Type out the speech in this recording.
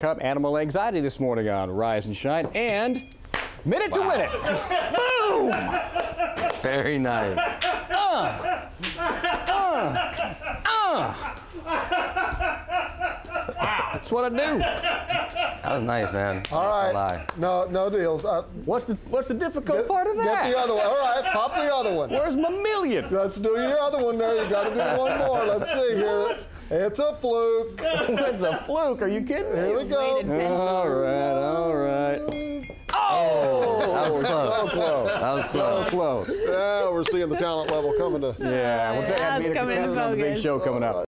Cup Animal Anxiety this morning on Rise and Shine and Minute to Win It. Boom! Very nice. Uh, uh, uh. That's what I do. That was nice, man. All Not right. gonna lie. No, no deals. Uh, What's the what's the difficult get, part of that? Get the other one. All right, pop the other one. Where's my million? Let's do your other one there. You got to do one more. Let's see here. It's, it's a fluke. That's a fluke. Are you kidding? Here we go. All right, all right. Oh, That was close. so close. That was So close. close. Yeah, we're seeing the talent level coming to. Yeah, we'll tell you how to Yeah, be it's a coming contestant on the big show coming up.